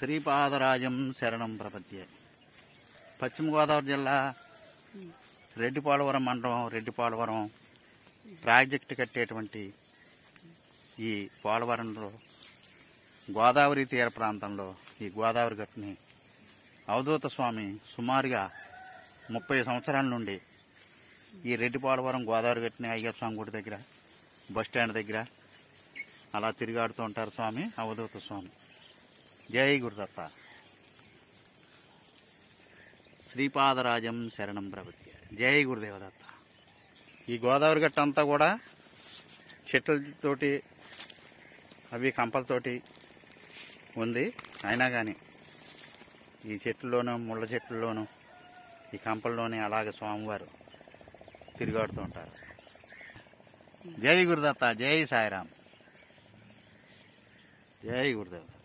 శ్రీపాదరాజం శరణం ప్రపత్యే పశ్చిమ గోదావరి జిల్లా రెడ్డిపాలవరం మండలం రెడ్డిపాలవరం ప్రాజెక్టు కట్టేటువంటి ఈ పోలవరంలో గోదావరి తీర ప్రాంతంలో ఈ గోదావరి గట్టుని అవధూత స్వామి సుమారుగా ముప్పై సంవత్సరాల నుండి ఈ రెడ్డిపాలవరం గోదావరి గట్టుని అయ్యప్ప స్వామి గుడి దగ్గర బస్ స్టాండ్ దగ్గర అలా తిరిగాడుతూ ఉంటారు స్వామి అవధూత స్వామి. జై గురుదత్త. శ్రీపాదరాజం శరణం ప్రభుత్వ జై గురుదేవదత్త. ఈ గోదావరి గట్ట అంతా కూడా చెట్లతోటి అవి కంపలతోటి ఉంది. అయినా కానీ ఈ చెట్లలోనూ ముళ్ళ చెట్లలోనూ ఈ కంపల్లోనే అలాగే స్వామివారు తిరిగాడుతూ ఉంటారు. జై గురుదత్త జై సాయిరామ్. జై గురుదేవదత్త.